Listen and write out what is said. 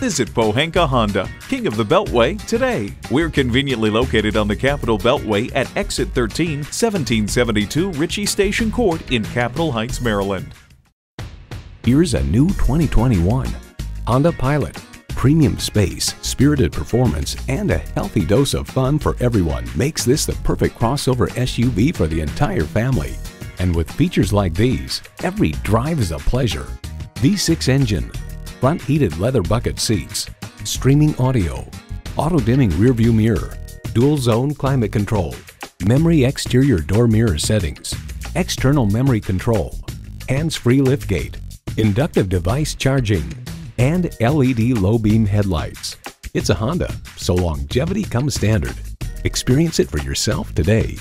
Visit Pohanka Honda, King of the Beltway, today. We're conveniently located on the Capitol Beltway at Exit 13, 1772 Ritchie Station Court in Capitol Heights, Maryland. Here's a new 2021 Honda Pilot. Premium space, spirited performance, and a healthy dose of fun for everyone makes this the perfect crossover SUV for the entire family. And with features like these, every drive is a pleasure. V6 engine, front heated leather bucket seats, streaming audio, auto dimming rearview mirror, dual zone climate control, memory exterior door mirror settings, external memory control, hands-free liftgate, inductive device charging, and LED low beam headlights. It's a Honda, so longevity comes standard. Experience it for yourself today.